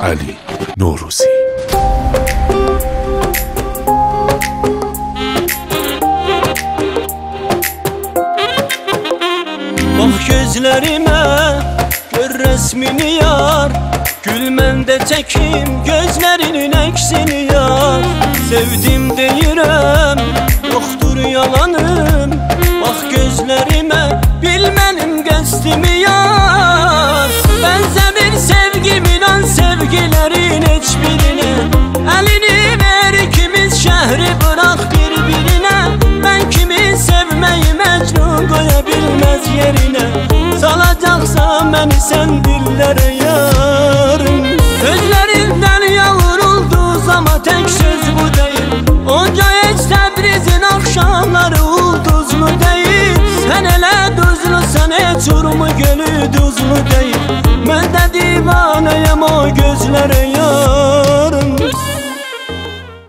Ali Nuruzi Bak gözlerime Gör resmini yar. Gülmende çekim Gözlerinin eksini yar. Sevdim deyirəm Yoktur yalanım. Bak gözlerime Bilmenim qəsdimi yerinə Salacaqsan məni sən dillərə yarın Gözlərindən yavruldu ama tək söz bu deyil Onca heç Təbrizin axşamları ulduzlu deyil Sən elə duzlusan heç urumu gölü duzlu deyil Mən də divanəyəm o gözlərə yarın